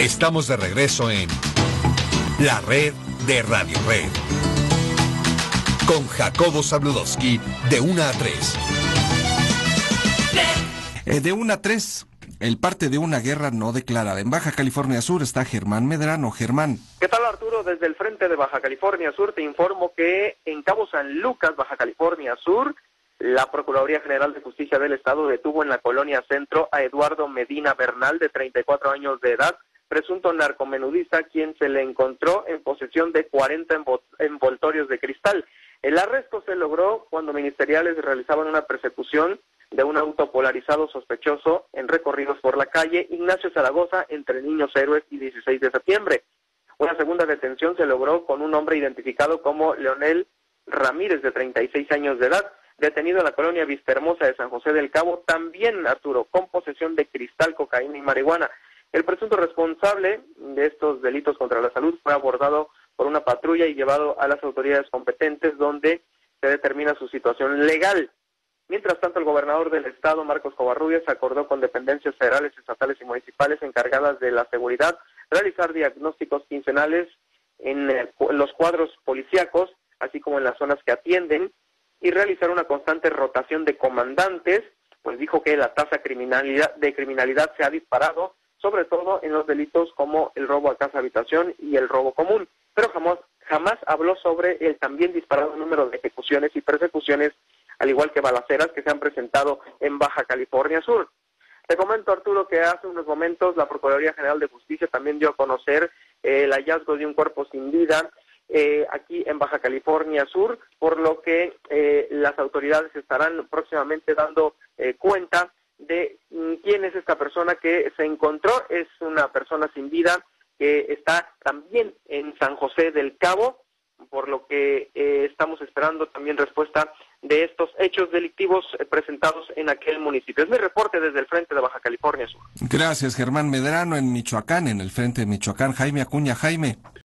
Estamos de regreso en la red de Radio Red. Con Jacobo Zabludowski de 1 a 3. Eh, de 1 a 3, el parte de una guerra no declarada. En Baja California Sur está Germán Medrano. Germán. ¿Qué tal Arturo? Desde el frente de Baja California Sur te informo que en Cabo San Lucas, Baja California Sur, la Procuraduría General de Justicia del Estado detuvo en la colonia Centro a Eduardo Medina Bernal, de 34 años de edad, presunto narcomenudista, quien se le encontró en posesión de 40 envoltorios de cristal. El arresto se logró cuando ministeriales realizaban una persecución de un auto polarizado sospechoso en recorridos por la calle Ignacio Zaragoza entre Niños Héroes y 16 de septiembre. Una segunda detención se logró con un hombre identificado como Leonel Ramírez, de 36 años de edad, detenido en la colonia Vistahermosa de San José del Cabo, también Arturo, con posesión de cristal, cocaína y marihuana. El presunto responsable de estos delitos contra la salud fue abordado por una patrulla y llevado a las autoridades competentes donde se determina su situación legal. Mientras tanto, el gobernador del estado, Marcos Covarrubias, acordó con dependencias federales, estatales y municipales encargadas de la seguridad realizar diagnósticos quincenales en, eh, los cuadros policíacos, así como en las zonas que atienden, y realizar una constante rotación de comandantes, pues dijo que la tasa de criminalidad se ha disparado sobre todo en los delitos como el robo a casa habitación y el robo común, pero jamás, jamás habló sobre el también disparado número de ejecuciones y persecuciones, al igual que balaceras que se han presentado en Baja California Sur. Te comento, Arturo, que hace unos momentos la Procuraduría General de Justicia también dio a conocer eh, el hallazgo de un cuerpo sin vida eh, aquí en Baja California Sur, por lo que eh, las autoridades estarán próximamente dando cuenta de mm, quién es esta persona que se encontró. Es una persona sin vida que está también en San José del Cabo, por lo que eh, estamos esperando también respuesta de estos hechos delictivos eh, presentados en aquel municipio. Es mi reporte desde el frente de Baja California. Gracias, Germán Medrano, en Michoacán, en el frente de Michoacán. Jaime Acuña, Jaime.